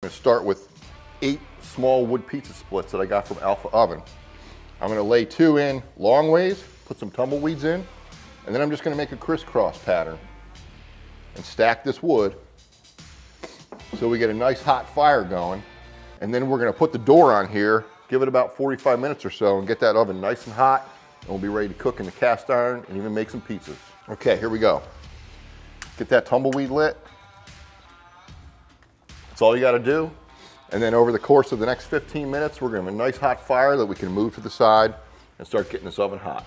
I'm gonna start with eight small wood pizza splits that I got from Alfa Oven. I'm gonna lay two in long ways, put some tumbleweeds in, and then I'm just gonna make a crisscross pattern and stack this wood so we get a nice hot fire going. And then we're gonna put the door on here, give it about 45 minutes or so and get that oven nice and hot and we'll be ready to cook in the cast iron and even make some pizzas. Okay, here we go. Get that tumbleweed lit. That's all you gotta do. And then over the course of the next 15 minutes, we're gonna have a nice hot fire that we can move to the side and start getting this oven hot.